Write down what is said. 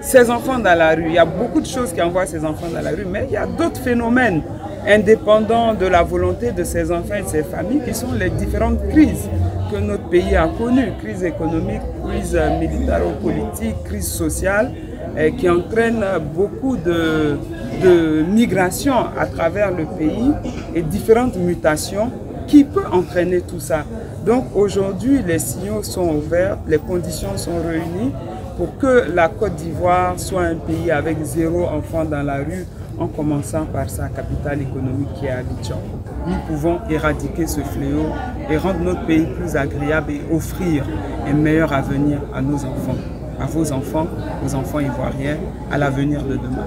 ces enfants dans la rue. Il y a beaucoup de choses qui envoient ces enfants dans la rue, mais il y a d'autres phénomènes indépendants de la volonté de ces enfants et de ces familles qui sont les différentes crises que notre pays a connues. Crise économique, crise militaro-politique, crise sociale, qui entraînent beaucoup de, de migration à travers le pays et différentes mutations qui peuvent entraîner tout ça. Donc aujourd'hui, les signaux sont ouverts, les conditions sont réunies pour que la Côte d'Ivoire soit un pays avec zéro enfant dans la rue, en commençant par sa capitale économique qui est Abidjan. Nous pouvons éradiquer ce fléau et rendre notre pays plus agréable et offrir un meilleur avenir à nos enfants, à vos enfants, aux enfants ivoiriens, à l'avenir de demain.